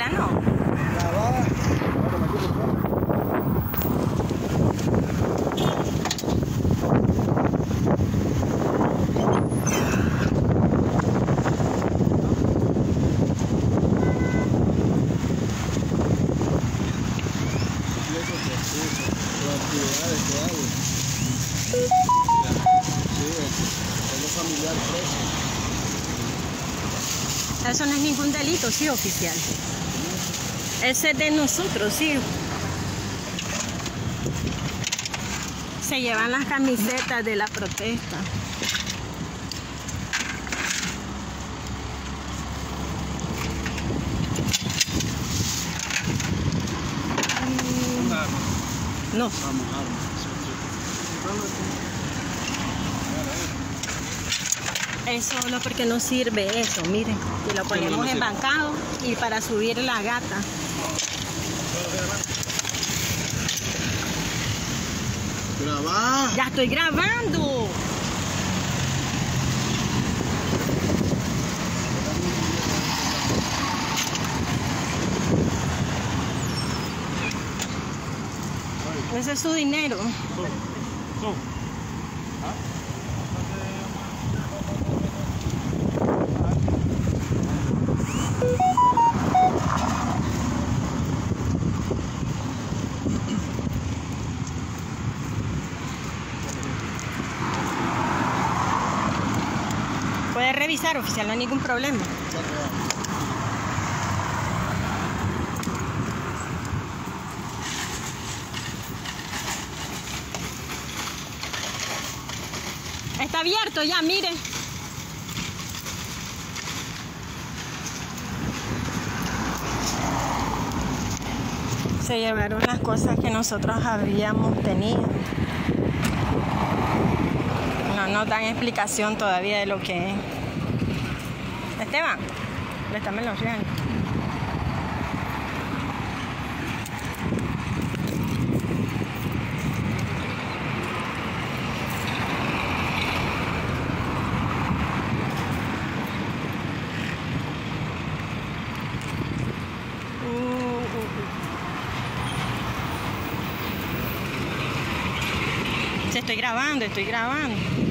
plano. Eso no es ningún delito, sí, oficial. Ese es de nosotros, sí. Se llevan las camisetas de la protesta. No, Vamos, es solo porque no sirve eso, miren. Y lo ponemos embancado y para subir la gata. Graba. Ya estoy grabando. Ese es su dinero. Puede revisar, oficial, no hay ningún problema. Está abierto ya, mire. Se llevaron las cosas que nosotros habíamos tenido. No nos dan explicación todavía de lo que es. Esteban, uh, uh. Sí, estoy grabando, estoy grabando.